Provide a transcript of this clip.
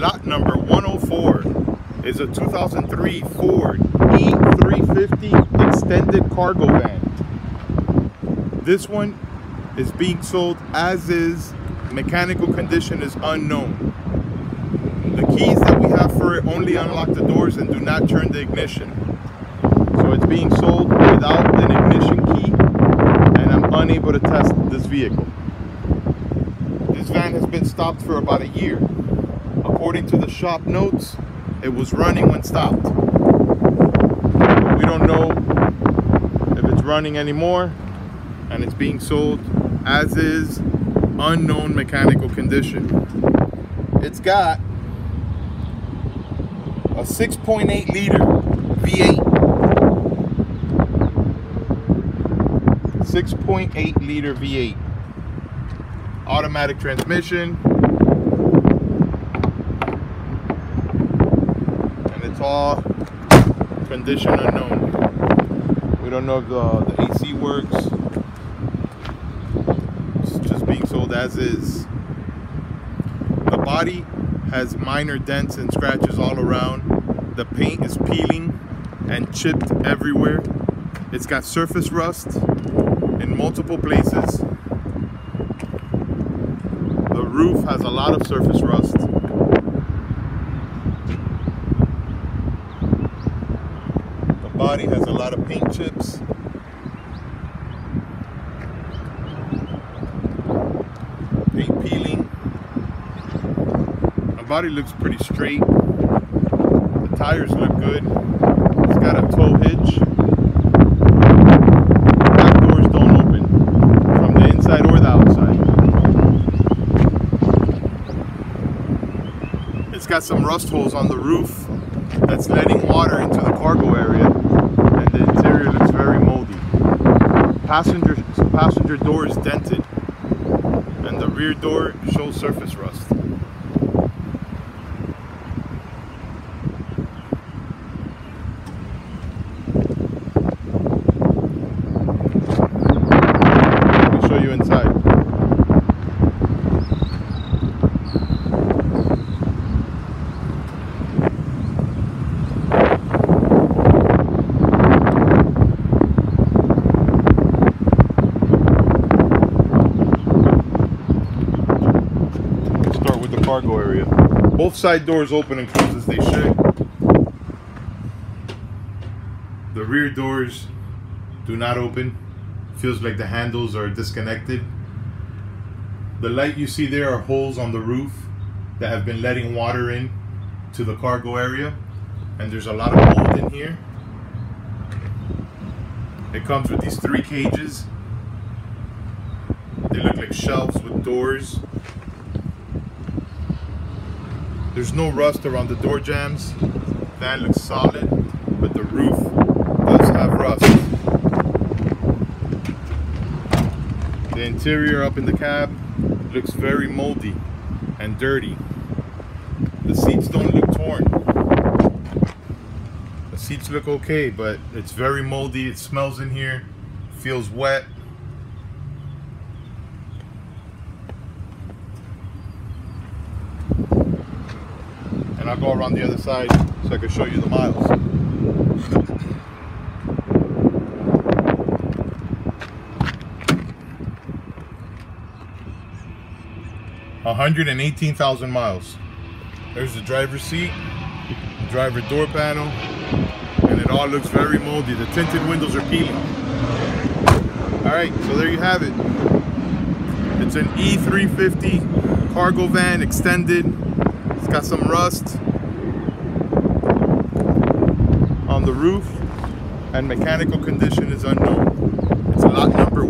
Lot number 104 is a 2003 Ford E350 extended cargo van. This one is being sold as is. Mechanical condition is unknown. The keys that we have for it only unlock the doors and do not turn the ignition. So it's being sold without an ignition key and I'm unable to test this vehicle. This van has been stopped for about a year. According to the shop notes, it was running when stopped. We don't know if it's running anymore and it's being sold as is unknown mechanical condition. It's got a 6.8 liter V8 6.8 liter V8 automatic transmission and it's condition unknown. We don't know if uh, the, the AC works. It's just being sold as is. The body has minor dents and scratches all around. The paint is peeling and chipped everywhere. It's got surface rust in multiple places. The roof has a lot of surface rust. Body has a lot of paint chips. Paint peeling. The body looks pretty straight. The tires look good. It's got a tow hitch. Back doors don't open from the inside or the outside. It's got some rust holes on the roof that's letting water into the cargo area interior looks very moldy. Passenger passenger door is dented and the rear door shows surface rust. Let me show you inside. Start with the cargo area. Both side doors open and close as they should. The rear doors do not open. Feels like the handles are disconnected. The light you see there are holes on the roof that have been letting water in to the cargo area. And there's a lot of mold in here. It comes with these three cages. They look like shelves with doors. There's no rust around the door jambs. Van looks solid, but the roof does have rust. The interior up in the cab looks very moldy and dirty. The seats don't look torn. The seats look okay, but it's very moldy. It smells in here, feels wet. I'll go around the other side so I can show you the miles. hundred and eighteen thousand miles. There's the driver's seat, the driver door panel, and it all looks very moldy. The tinted windows are peeling. All right, so there you have it. It's an E350 cargo van extended. Got some rust on the roof and mechanical condition is unknown. It's lot number